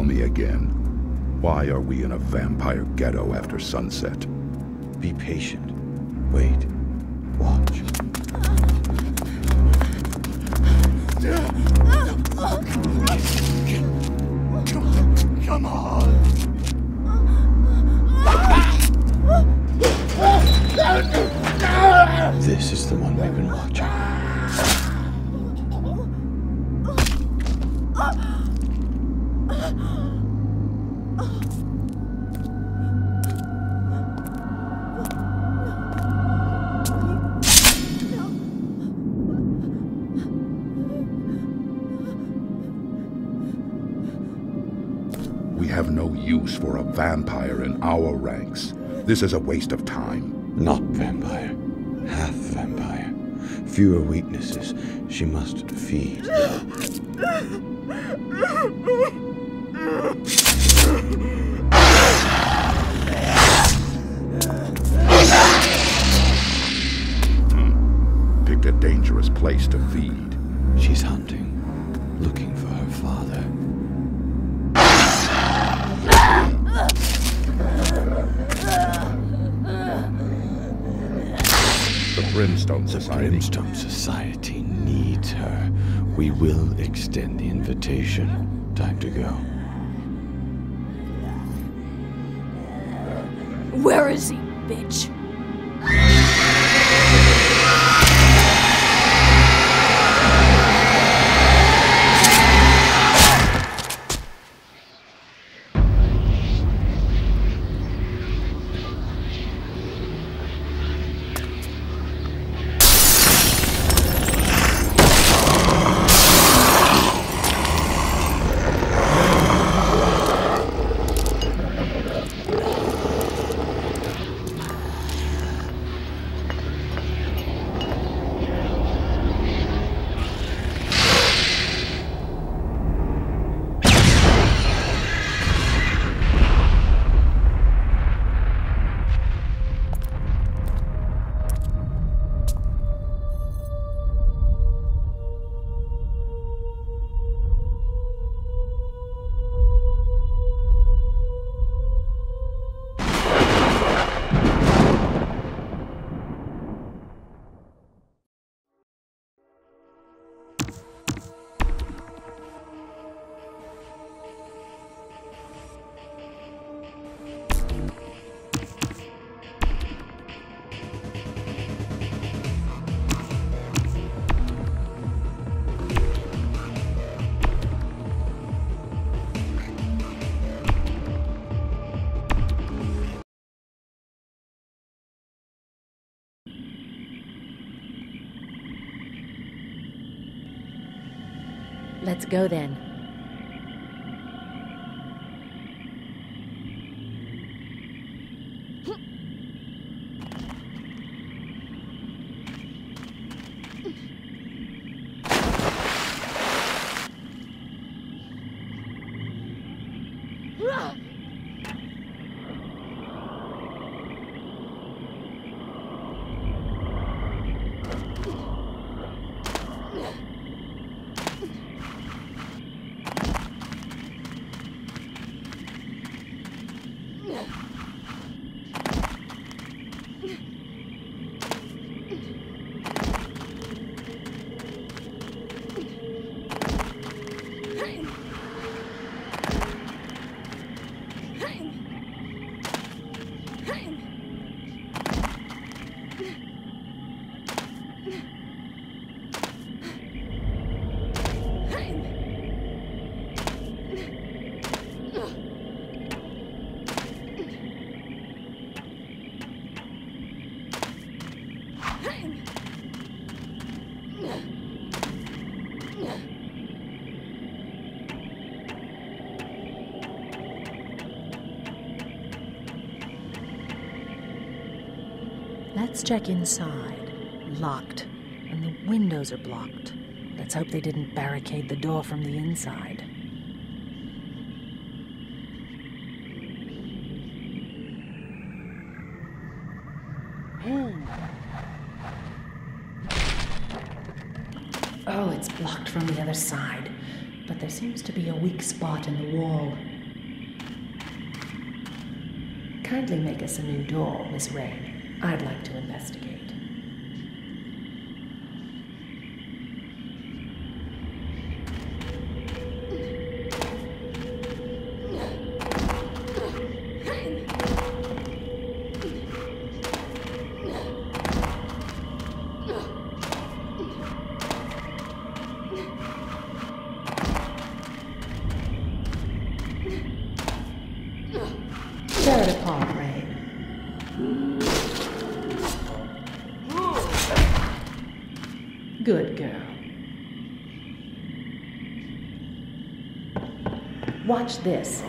Tell me again. Why are we in a vampire ghetto after sunset? Be patient. Wait. Watch. Come on! This is the one we've been watching. Have no use for a vampire in our ranks. This is a waste of time. Not vampire. Half vampire. Fewer weaknesses. She must feed. Brimstone Society. Needs her. We will extend the invitation. Time to go. Where is he, bitch? Let's go then. Let's check inside. Locked. And the windows are blocked. Let's hope they didn't barricade the door from the inside. Hmm. Oh, it's blocked from the other side. But there seems to be a weak spot in the wall. Kindly make us a new door, Miss Rayne. I'd like to investigate. Good girl. Watch this.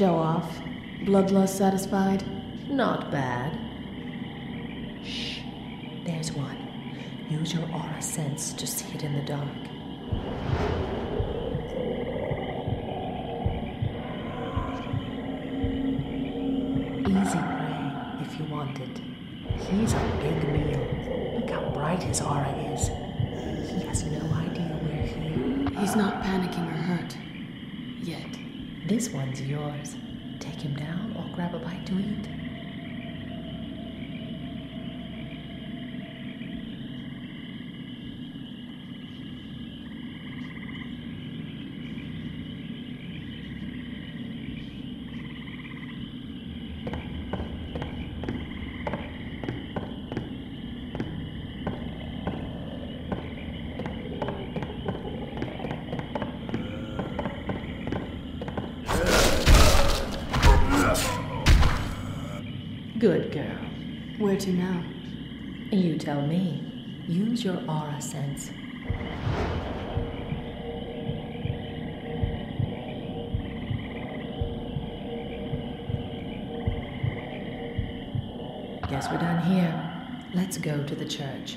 Show off. Bloodlust satisfied? Not bad. Shh. There's one. Use your aura sense to see it in the dark. Easy prey if you want it. He's a big meal. Look how bright his aura is. He has no idea we're here. He's not panicking or hurt. Yet. This one's yours. Take him down or grab a bite to eat. Good girl. Where to now? You tell me. Use your aura sense. Guess we're done here. Let's go to the church.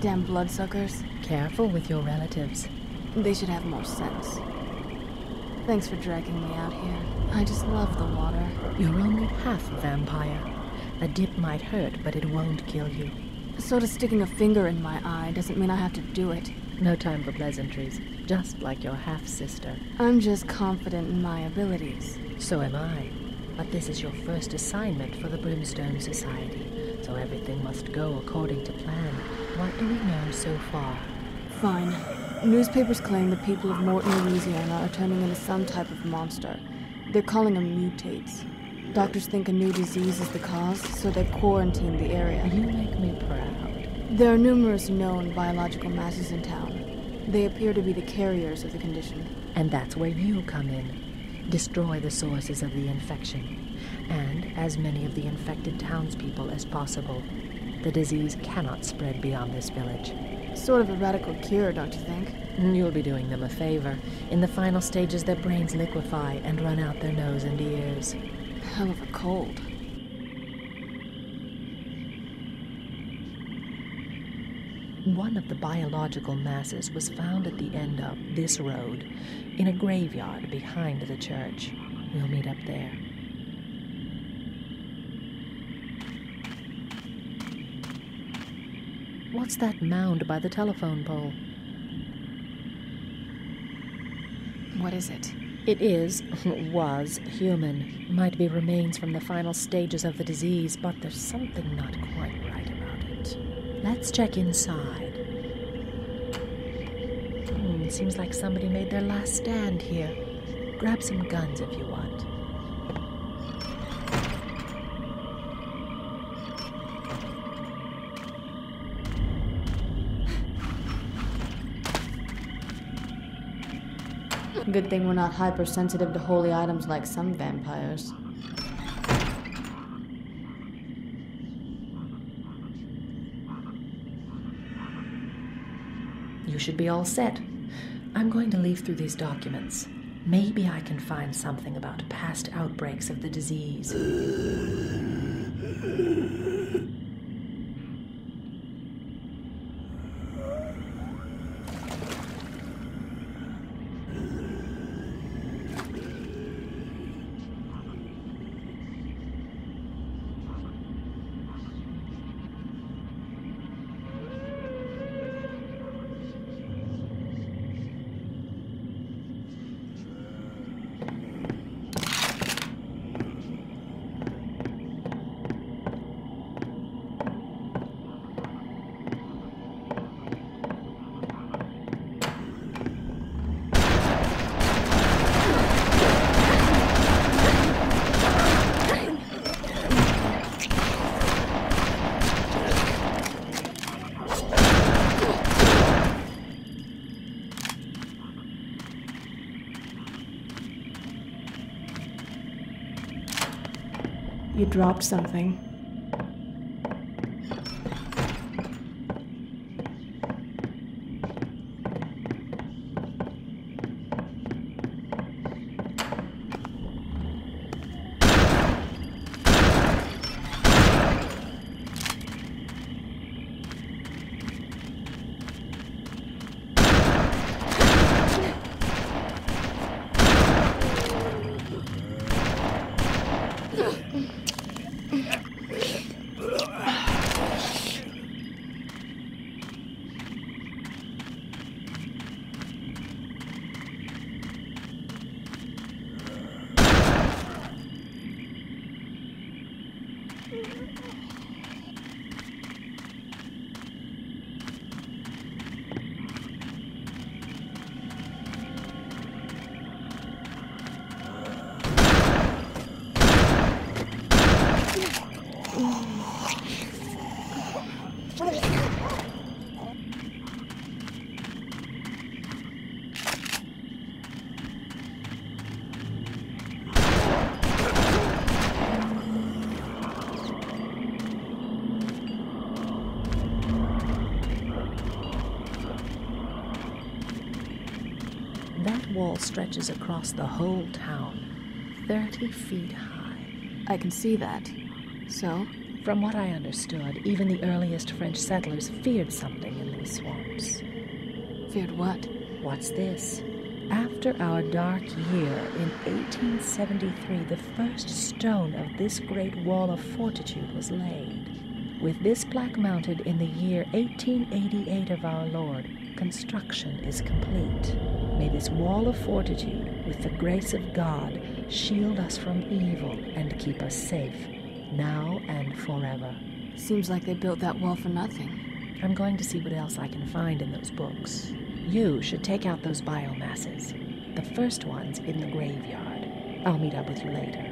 Damn bloodsuckers. Careful with your relatives. They should have more sense. Thanks for dragging me out here. I just love the water. You're only half a vampire. A dip might hurt, but it won't kill you. Sort of sticking a finger in my eye doesn't mean I have to do it. No time for pleasantries, just like your half sister. I'm just confident in my abilities. So am I. But this is your first assignment for the Brimstone Society, so everything must go according to plan. What do we know so far? Fine. Newspapers claim the people of Morton, Louisiana are turning into some type of monster. They're calling them mutates. Doctors think a new disease is the cause, so they quarantine the area. You make me proud. There are numerous known biological masses in town. They appear to be the carriers of the condition. And that's where you come in. Destroy the sources of the infection, and as many of the infected townspeople as possible. The disease cannot spread beyond this village. Sort of a radical cure, don't you think? You'll be doing them a favor. In the final stages, their brains liquefy and run out their nose and ears. Hell of a cold. One of the biological masses was found at the end of this road, in a graveyard behind the church. We'll meet up there. What's that mound by the telephone pole? What is it? It is, was, human. Might be remains from the final stages of the disease, but there's something not quite right about it. Let's check inside. Hmm, seems like somebody made their last stand here. Grab some guns if you want. Good thing we're not hypersensitive to holy items like some vampires. You should be all set. I'm going to leaf through these documents. Maybe I can find something about past outbreaks of the disease. You dropped something. That wall stretches across the whole town, 30 feet high. I can see that. So? From what I understood, even the earliest French settlers feared something in these swamps. Feared what? What's this? After our dark year in 1873, the first stone of this great wall of fortitude was laid. With this plaque mounted in the year 1888 of our Lord, construction is complete. May this wall of fortitude, with the grace of God, shield us from evil and keep us safe, now and forever. Seems like they built that wall for nothing. I'm going to see what else I can find in those books. You should take out those biomasses. The first one's in the graveyard. I'll meet up with you later.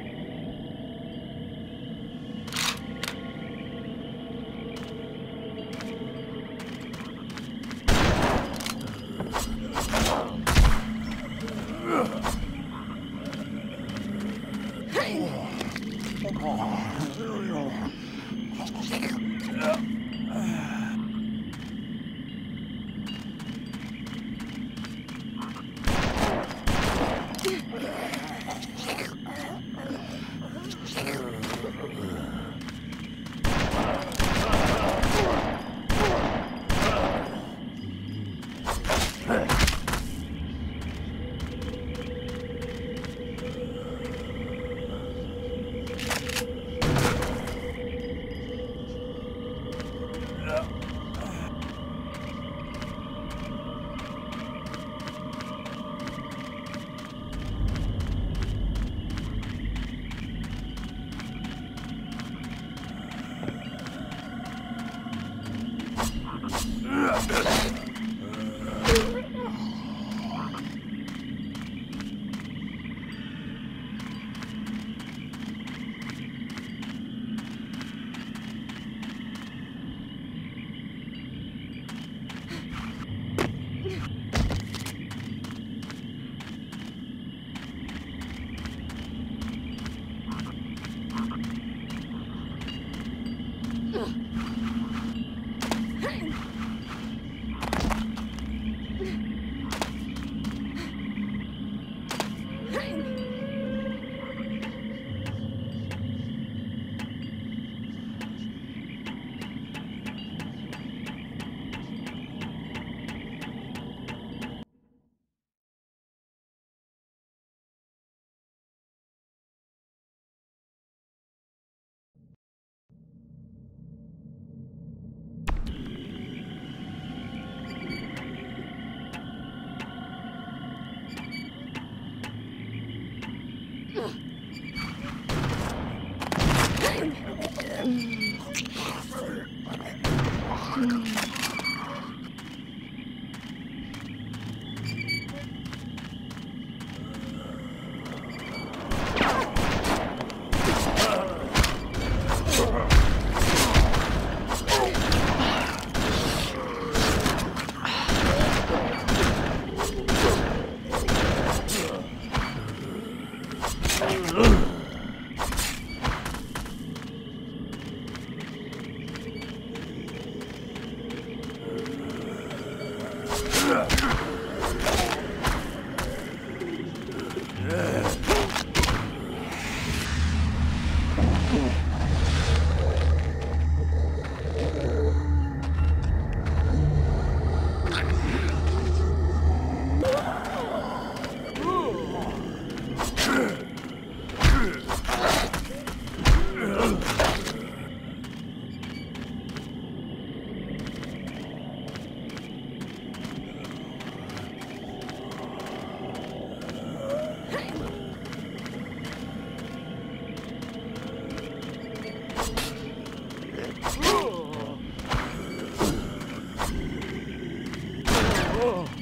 Oh!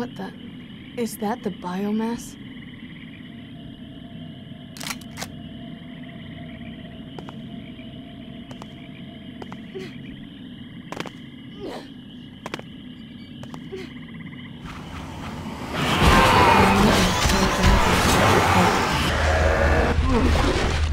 What the? Is that the biomass?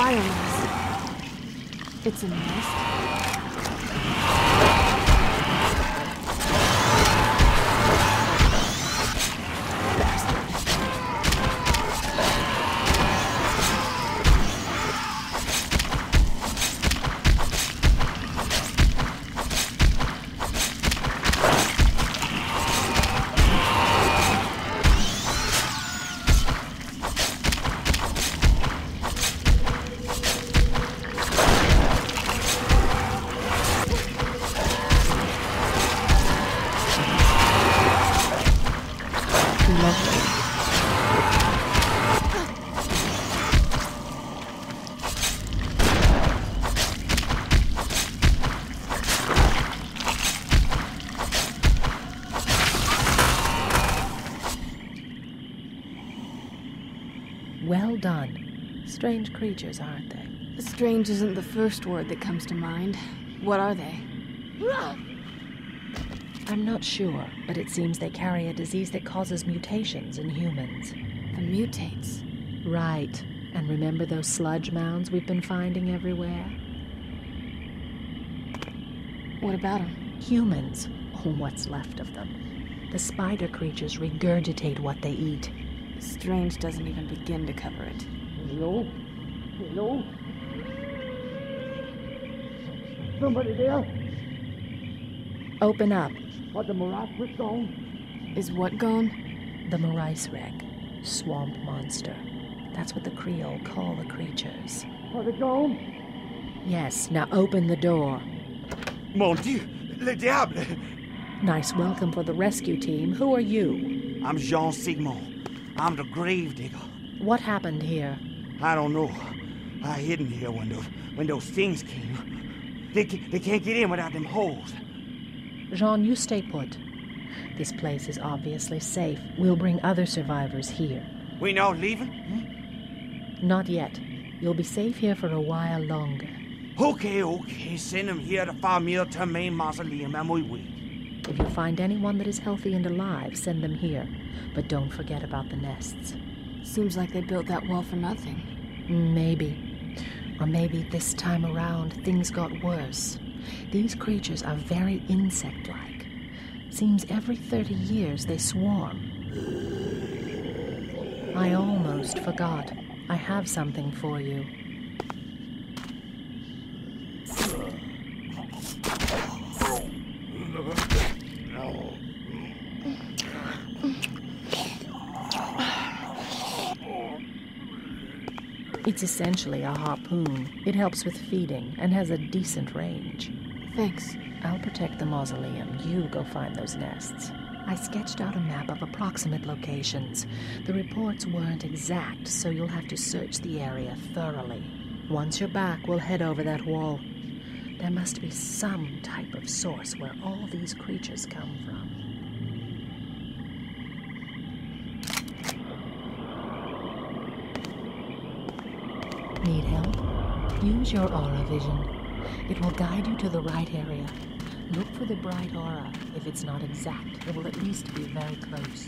biomass. It's a Strange creatures, aren't they? Strange isn't the first word that comes to mind. What are they? I'm not sure, but it seems they carry a disease that causes mutations in humans. The mutates. Right. And remember those sludge mounds we've been finding everywhere? What about them? Humans, or what's left of them. The spider creatures regurgitate what they eat. Strange doesn't even begin to cover it. Hello? Hello? Somebody there? Open up. What the mirage was gone? Is what gone? The Marisreg, swamp monster. That's what the Creole call the creatures. Are they gone? Yes, now open the door. Mon Dieu, le diable! Nice welcome for the rescue team. Who are you? I'm Jean Sigmund. I'm the grave digger. What happened here? I don't know. I hid in here when those, when those things came. They, they can't get in without them holes. Jean, you stay put. This place is obviously safe. We'll bring other survivors here. We not leaving? Hmm? Not yet. You'll be safe here for a while longer. Okay, okay. Send them here to Famille Termain Mausoleum and we wait. If you find anyone that is healthy and alive, send them here. But don't forget about the nests. Seems like they built that wall for nothing. Maybe. Or maybe this time around things got worse. These creatures are very insect like. Seems every 30 years they swarm. I almost forgot. I have something for you. It's essentially a harpoon. It helps with feeding and has a decent range. Thanks. I'll protect the mausoleum. You go find those nests. I sketched out a map of approximate locations. The reports weren't exact, so you'll have to search the area thoroughly. Once you're back, we'll head over that wall. There must be some type of source where all these creatures come from. Need help? Use your aura vision. It will guide you to the right area. Look for the bright aura. If it's not exact, it will at least be very close.